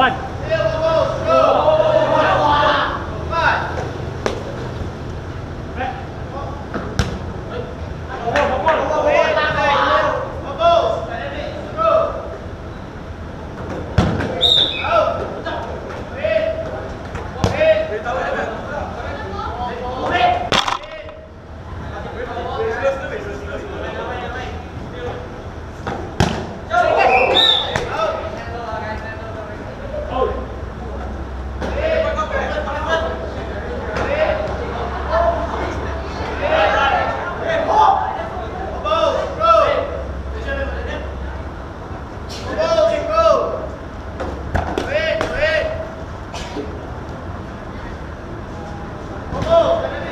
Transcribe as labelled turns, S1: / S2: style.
S1: Vai! go.